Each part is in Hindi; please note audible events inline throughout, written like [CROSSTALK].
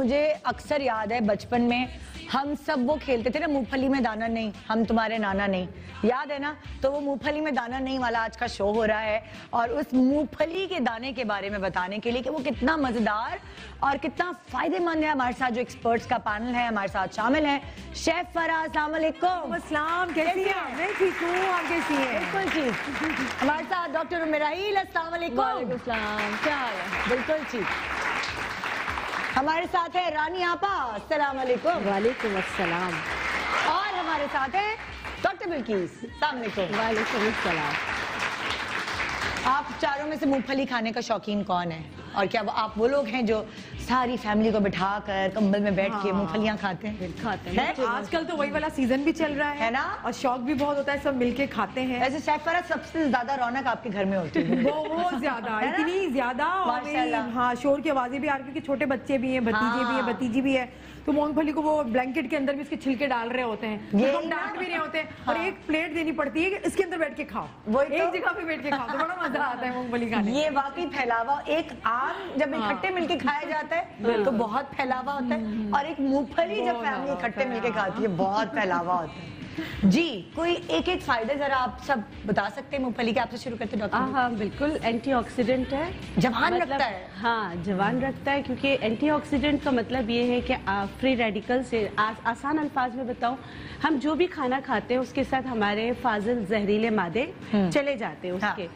मुझे अक्सर याद है बचपन में हम सब वो खेलते थे ना मूंगफली में दाना नहीं हम तुम्हारे नाना नहीं। याद है ना? तो वो मूंगफली में दाना नहीं वाला आज का शो हो रहा है और उस मूंगफली के दाने के बारे में बताने के लिए कि वो कितना मज़ेदार और कितना फ़ायदेमंद है हमारे साथ जो एक्सपर्ट्स का पैनल है हमारे साथ शामिल है। शेफ फराज सलाम कैसी हैं? मैं ठीक हूँ आप कैसी हैं? बिल्कुल ठीक हमारे साथ डॉक्टर उमराइल क्या हाल है? बिल्कुल ठीक हमारे साथ है रानी आपा अस्सलाम वालेकुम। वालेकुम अस्सलाम। और हमारे साथ है डॉक्टर बिल्कीस वालेकुम। वालेकुम अस्सलाम। आप चारों में से मूंगफली खाने का शौकीन कौन है? और क्या वो आप वो लोग हैं जो सारी फैमिली को बिठा कर कम्बल में बैठ के मूंगफलियाँ खाते हैं? खाते हैं? हैं? आजकल तो वही वाला सीज़न भी चल रहा है। है ना? और शौक भी बहुत होता है सब मिलके खाते हैं। ऐसे शेफ सबसे ज़्यादा रौनक आपके घर में होती है। [LAUGHS] बहुत ज़्यादा इतनी ज़्यादा। हाँ शोर की आवाज़ें भी आ रही क्योंकि छोटे बच्चे भी हैं भतीजे भी है हाँ। भतीजी भी है। तो मूंगफली को वो ब्लैंकेट के अंदर भी इसके छिलके डाल रहे होते हैं। तो हम डांट भी रहे होते हैं। और हाँ। एक प्लेट देनी पड़ती है कि इसके अंदर बैठ के खाओ। वही तो। एक जगह पे बैठ के खाओ तो बड़ा मज़ा आता है मूंगफली खाने ये वाकई फैलावा एक आम जब हाँ। इकट्ठे मिलके खाया जाता है तो बहुत फैलावा होता है। और एक मूंगफली जब फैमिली इकट्ठे मिलके हाँ। खाती है बहुत फैलावा होता है। जी कोई एक एक फ़ायदे जरा आप सब बता सकते हैं मूंगफली के आपसे शुरू करते हैं हाँ डॉक्टर हाँ बिल्कुल। एंटीऑक्सीडेंट है। जवान मतलब, रखता है? हाँ जवान रखता है क्योंकि एंटीऑक्सीडेंट का मतलब ये है कि फ्री रेडिकल से आ, आसान अल्फाज में बताऊँ हम जो भी खाना खाते हैं उसके साथ हमारे फाजिल जहरीले मादे चले जाते हैं उसके। हाँ।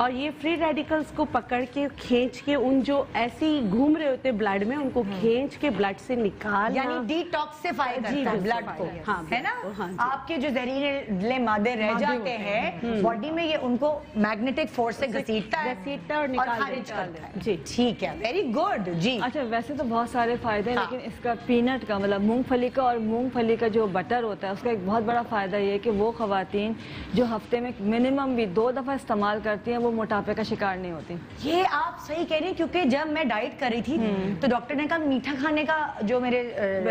और ये फ्री रेडिकल्स को पकड़ के खींच के उन जो ऐसे ही घूम रहे होते ब्लड में उनको खींच के ब्लड से निकाल यानी डिटॉक्सिफाई करता है ब्लड को। हाँ, है ना? हाँ, आपके जो जहरीले मादे रह जाते हैं बॉडी में ये उनको मैग्नेटिक फोर्स से घसीटता है घसीटता और खारिज है। करता है। जी। ठीक है वेरी गुड जी। अच्छा वैसे तो बहुत सारे फ़ायदे हैं हाँ। लेकिन इसका पीनट का मतलब मूंगफली का और मूंगफली का जो बटर होता है उसका एक बहुत बड़ा फ़ायदा ये है कि वो खवातीन जो हफ़्ते में मिनिमम भी दो दफ़ा इस्तेमाल करती हैं वो मोटापे का शिकार नहीं होती। ये आप सही कह रही हैं क्योंकि जब मैं डाइट कर रही थी तो डॉक्टर ने कहा मीठा खाने का जो मेरे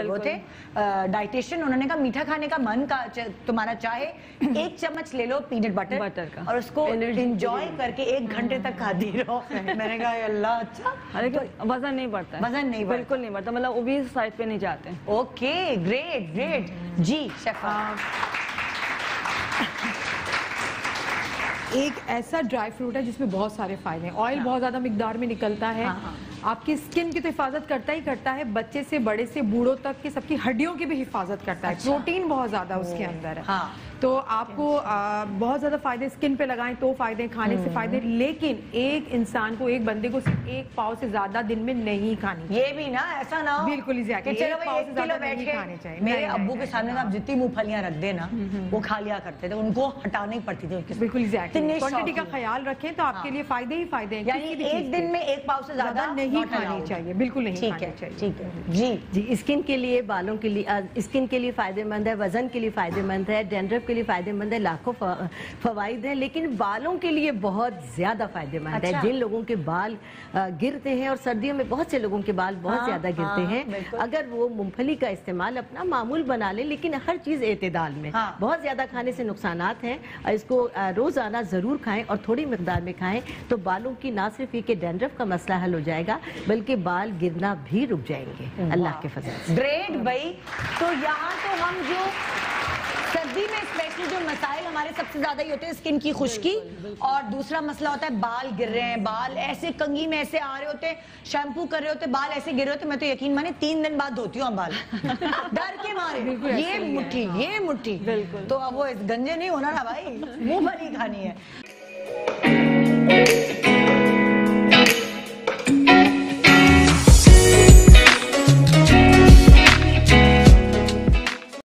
वो थे डाइटिशियन उन्होंने कहा मीठा खाने का मन का तुम्हारा चाहे एक चम्मच ले लो पीनट बटर बटर का। और उसको एंजॉय करके एक घंटे तक खाती रहो। मैंने कहा अल्लाह अच्छा। हाँ, लेकिन वज़न नहीं बढ़ता। वज़न नहीं बिल्कुल नहीं बढ़ता। मतलब ओबीज साइड पे नहीं जाते। ओके ग्रेट ग्रेट जी शेफा। एक ऐसा ड्राई फ्रूट है जिसमें बहुत सारे फ़ायदे हैं। ऑयल बहुत ज़्यादा मिकदार में निकलता है। हाँ, हाँ। आपकी स्किन की तो हिफाजत करता ही करता है बच्चे से बड़े से बूढ़ों तक की सबकी हड्डियों की भी हिफाजत करता है अच्छा। प्रोटीन बहुत ज़्यादा उसके अंदर है हाँ। तो आपको आ, बहुत ज़्यादा फ़ायदे स्किन पे लगाएँ तो फ़ायदे खाने से फ़ायदे लेकिन एक इंसान को एक बंदे को सिर्फ़ एक पाव से ज़्यादा दिन में नहीं खानी ये भी ना ऐसा ना हो बिल्कुल नहीं खाने चाहिए। मेरे नहीं, नहीं, के सामने आप जितनी मूंगफलियाँ रख देना वो खा लिया करते थे उनको हटानी पड़ती थी बिल्कुल क्वांटिटी का ख्याल रखें तो आपके हाँ। लिए फ़ायदे ही फ़ायदे हैं एक दिन में एक पाव से ज़्यादा ज़्यादा नहीं खानी चाहिए बिल्कुल नहीं ठीक है ठीक है। जी। जी स्किन के लिए बालों के लिए स्किन के लिए फ़ायदेमंद है वज़न के लिए फ़ायदेमंद है डेंड्रफ के लिए फ़ायदेमंद है लाखों फवाइद हैं लेकिन बालों के लिए बहुत ज़्यादा फ़ायदेमंद अच्छा। है जिन लोगों के बाल गिरते हैं और सर्दियों में बहुत से लोगों के बाल बहुत हाँ, ज़्यादा गिरते हाँ, हैं अगर वो मूंगफली का इस्तेमाल अपना मामूल बना ले लेकिन हर चीज़ एतदाल में। हाँ। बहुत ज़्यादा खाने से नुकसान हैं इसको रोज़ाना ज़रूर खाएँ और थोड़ी मकदार में खाएँ तो बालों की ना सिर्फ़ ये कि डेंड्रफ का मसला हल हो जाएगा बल्कि बाल गिरना भी रुक जाएँगे। अल्लाह के फजल ग्रेट भाई। तो यहाँ तो हम जो सर्दी में स्पेशली जो मसाइल हमारे सबसे ज़्यादा ही होते हैं स्किन की खुश्की। और दूसरा मसला होता है बाल गिर रहे हैं। बाल ऐसे कंगी में ऐसे आ रहे होते हैं शैम्पू कर रहे होते हैं, बाल ऐसे गिर रहे होते मैं तो यकीन माने तीन दिन बाद धोती हूँ बाल। [LAUGHS] डर के मारे। ये मुट्ठी ये मुट्ठी। तो अब वो गंजे नहीं होना ना भाई मुँह भरी खानी है।